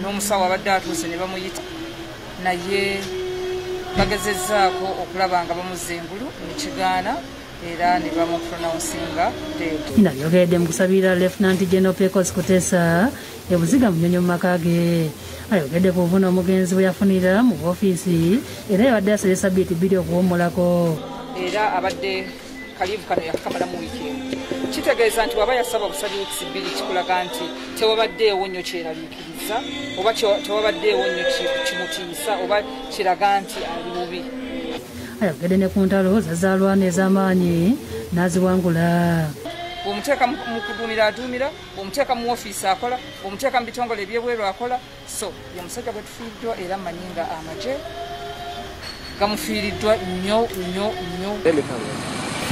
n'omusawo abadde atuuse ne bamuyita naye bagezezzaako okulaba nga bamuzza engulu nekigaana era ne bamuprononsinga dead ina byogeredde mu kusabira lieutenant general pecos kutesa ebuziga munyonyo mu maka ge. Ayogedde ku buvuna omugenzi bwe yafunira mu ofiisi era yabadde asabye sabiiti bbiri okuwummulako. Era abadde kalivu kano yakamala mu wiiki kitegeeza nti waba yasaba busabi wiikisi bbiri kikulaga nti tewabaddeewo nnyo kyeraliikiriza oba tewabaddeewo nnyo kimutiisa oba kiraga nti ali bubi. Ayogedde ne ku ntalo zazaalwana ez'amaanyi n'aziwangula. Bwomuteeka mu kuduumira aduumira bwomuteeka mu ofiisi akola bwomuteeka mu bitongole ebyebweru akola so ye musajja gwe tufiiriddwa era mmanyi nga amaje gamufiiriddwa nnyo nnyo nnyo.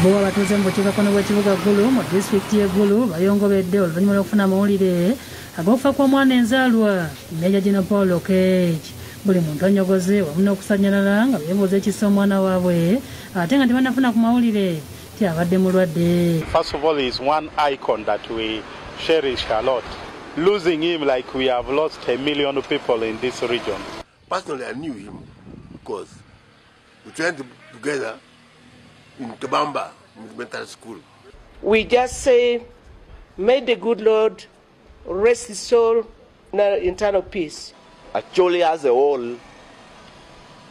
Bo abatuuze mu bukiikakkono bw'ekibuga gulu mu disitulikiti y'eggulu bayongobedde oluvannyuma lw'okufuna amawulire ag'okufa kw'omwana enzaalwa meja gino paul okage buli muntu anyogoze wamu n'okusannyalala nga beebuuza ekisa omwana waabwe ate nga tebanafuna ku mawulire ti abadde mulwadde First of all, he's one icon that we cherish a lot. Losing him like we have lost a million people in this region. Personally, I knew him because we trained together in Tabamba Elementary School. We just say, may the good Lord rest his soul in internal peace. Actually, as a whole,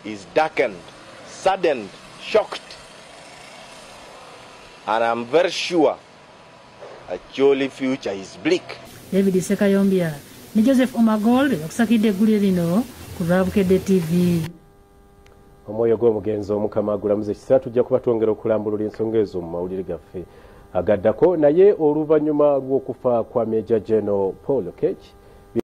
is darkened, saddened, shocked. And I'm very sure actually future is bleak. david Sekayombia ne joseph omagol bebakusakidde eggulire lino ku lwabukedde tv omwoyo gw'omugenzi omukama agulamuza ekiseera tujja kuba twongera okulambulula ensonga ezo mu mawulire gaffe agaddako naye oluvannyuma lw'okufa kwa meja geno paul okech